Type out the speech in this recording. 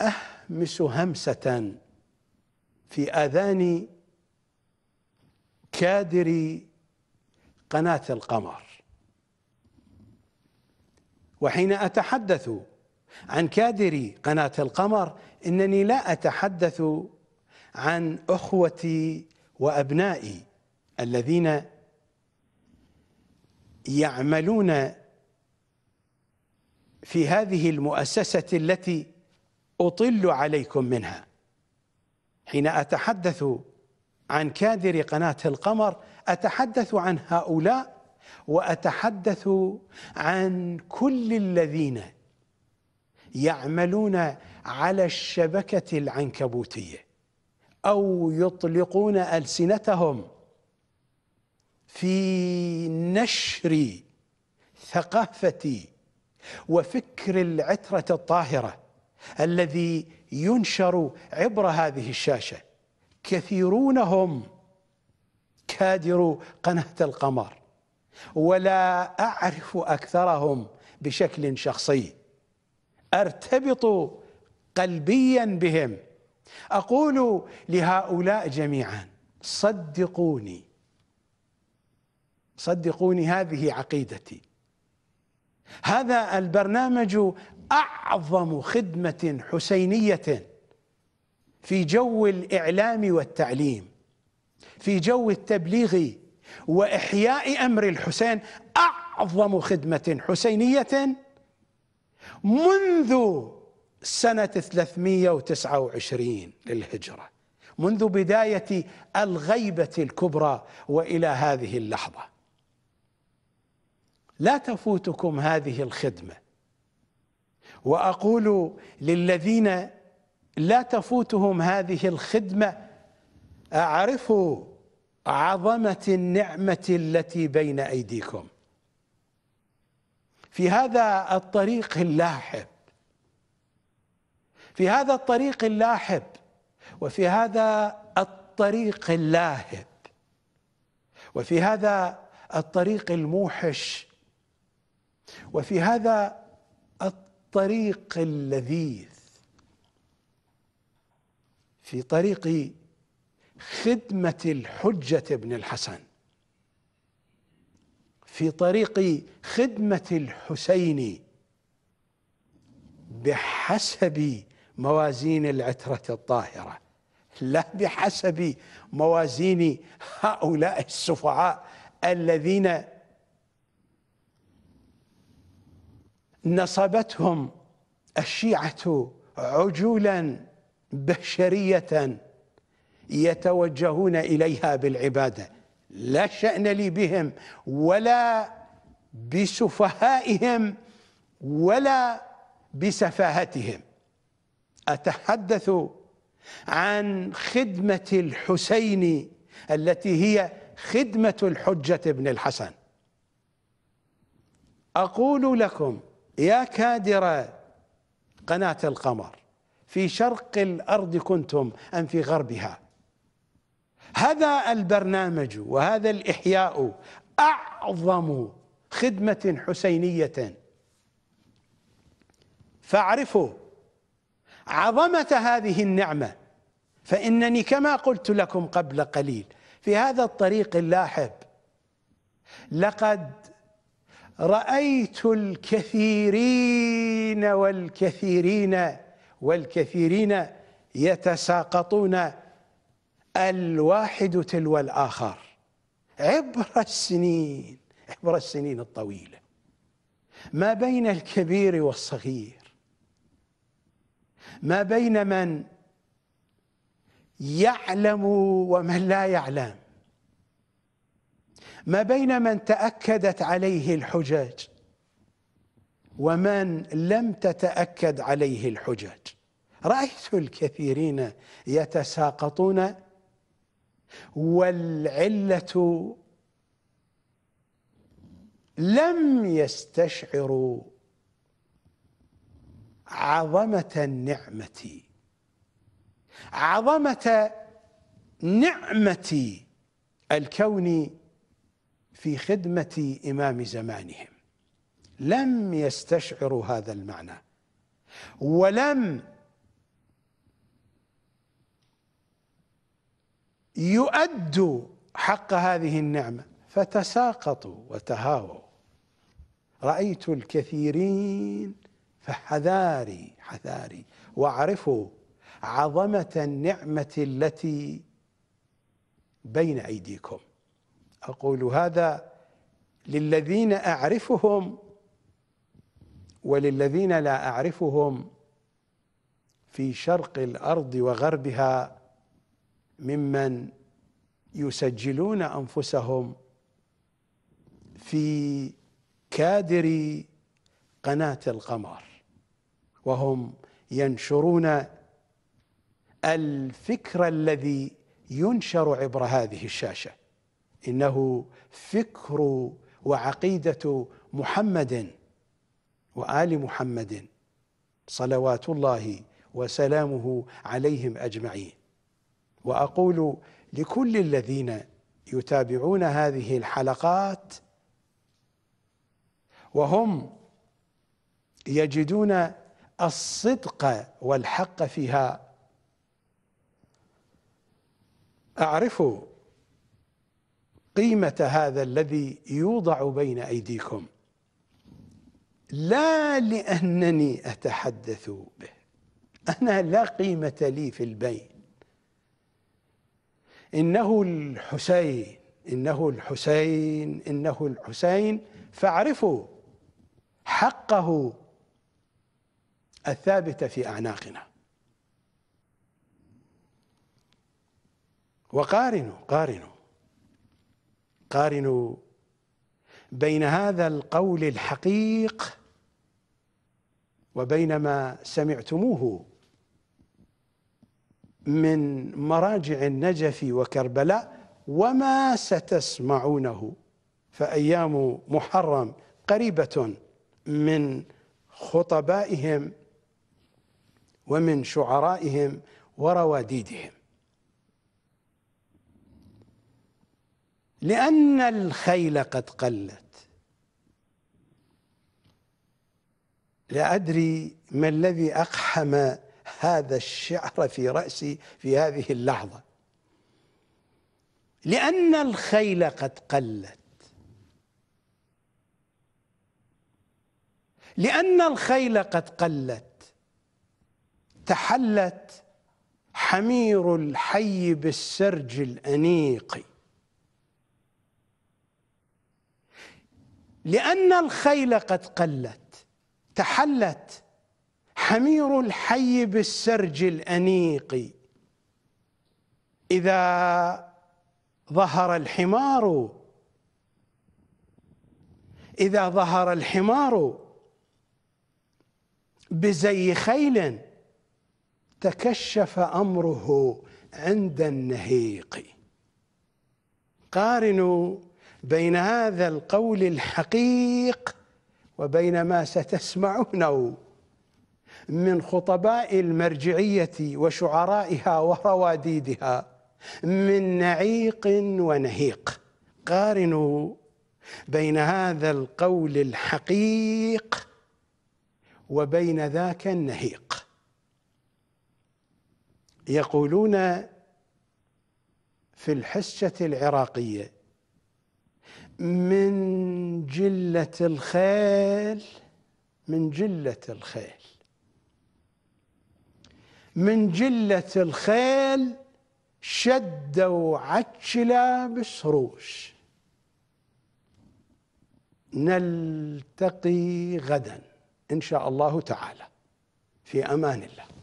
أهمس همسة في آذان كادر قناة القمر. وحين أتحدث عن كادر قناة القمر إنني لا أتحدث عن أخوتي وأبنائي الذين يعملون في هذه المؤسسة التي أطل عليكم منها. حين أتحدث عن كادر قناة القمر أتحدث عن هؤلاء وأتحدث عن كل الذين يعملون على الشبكة العنكبوتية أو يطلقون ألسنتهم في نشر ثقافة وفكر العترة الطاهرة. الذي ينشر عبر هذه الشاشة. كثيرون هم كادر قناة القمر. ولا أعرف أكثرهم بشكل شخصي. أرتبط قلبيا بهم. أقول لهؤلاء جميعا صدقوني. صدقوني هذه عقيدتي. هذا البرنامج أعظم خدمة حسينية في جو الإعلام والتعليم في جو التبليغ وإحياء أمر الحسين أعظم خدمة حسينية منذ سنة 329 للهجرة منذ بداية الغيبة الكبرى وإلى هذه اللحظة. لا تفوتكم هذه الخدمة. وأقول للذين لا تفوتهم هذه الخدمة أعرفوا عظمة النعمة التي بين أيديكم. في هذا الطريق اللاحب في هذا الطريق اللاحب وفي هذا الطريق اللاهب وفي هذا الطريق الموحش وفي هذا الطريق اللذيذ. في طريق خدمة الحجة بن الحسن. في طريق خدمة الحسين بحسب موازين العترة الطاهرة. لا بحسب موازين هؤلاء السفعاء الذين نصبتهم الشيعة عجولا بشرية يتوجهون إليها بالعبادة. لا شأن لي بهم ولا بسفهائهم ولا بسفاهتهم. أتحدث عن خدمة الحسين التي هي خدمة الحجة بن الحسن. أقول لكم يا كادر قناة القمر في شرق الأرض كنتم أم في غربها. هذا البرنامج وهذا الإحياء أعظم خدمة حسينية. فاعرفوا عظمة هذه النعمة. فإنني كما قلت لكم قبل قليل في هذا الطريق اللاحب لقد رأيت الكثيرين والكثيرين والكثيرين يتساقطون الواحد تلو الآخر. عبر السنين عبر السنين الطويلة. ما بين الكبير والصغير. ما بين من يعلم ومن لا يعلم. ما بين من تأكدت عليه الحجج ومن لم تتأكد عليه الحجج رأيت الكثيرين يتساقطون والعلة لم يستشعروا عظمة النعمة. عظمة نعمة الكون في خدمة إمام زمانهم. لم يستشعروا هذا المعنى. ولم يؤدوا حق هذه النعمة. فتساقطوا وتهاووا. رأيت الكثيرين فحذاري حذاري. وأعرفوا عظمة النعمة التي بين أيديكم. أقول هذا للذين أعرفهم وللذين لا أعرفهم في شرق الأرض وغربها ممن يسجلون أنفسهم في كادر قناة القمر وهم ينشرون الفكر الذي ينشر عبر هذه الشاشة. إنه فكر وعقيدة محمد وآل محمد صلوات الله وسلامه عليهم أجمعين. وأقول لكل الذين يتابعون هذه الحلقات وهم يجدون الصدق والحق فيها. اعرفوا قيمة هذا الذي يوضع بين أيديكم. لا لأنني أتحدث به. أنا لا قيمة لي في البين إنه الحسين إنه الحسين إنه الحسين. فاعرفوا حقه الثابت في أعناقنا. وقارنوا قارنوا. قارنوا بين هذا القول الحقيق وبين ما سمعتموه من مراجع النجف وكربلاء وما ستسمعونه. فأيام محرم قريبة من خطبائهم ومن شعرائهم ورواديدهم. لأن الخيل قد قلت. لا أدري ما الذي أقحم هذا الشعر في رأسي في هذه اللحظة. لأن الخيل قد قلت. لأن الخيل قد قلت. تحلت حمير الحي بالسرج الأنيق. لأن الخيل قد قلت تحلت. حمير الحي بالسرج الأنيق. إذا ظهر الحمار إذا ظهر الحمار بزي خيل تكشف أمره عند النهيق. قارنوا بين هذا القول الحقيق وبين ما ستسمعونه من خطباء المرجعية وشعرائها ورواديدها من نعيق ونهيق. قارنوا بين هذا القول الحقيق وبين ذاك النهيق. يقولون في الحسة العراقية من جلة الخيل من جلة الخيل. من جلة الخيل شدوا عجلة بسروش. نلتقي غدا إن شاء الله تعالى. في أمان الله.